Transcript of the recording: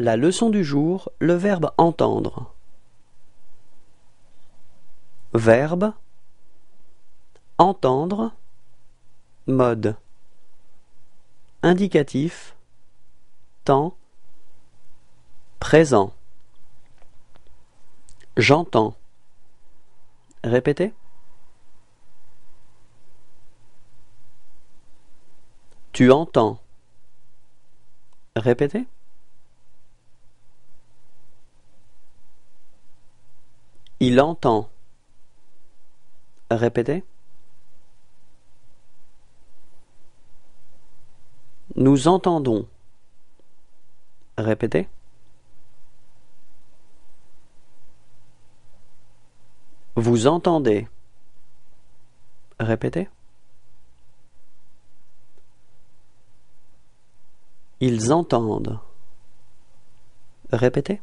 La leçon du jour, le verbe entendre. Verbe entendre mode indicatif temps présent J'entends. Répétez. Tu entends. Répétez. Il entend. Répétez. Nous entendons. Répétez. Vous entendez. Répétez. Ils entendent. Répétez.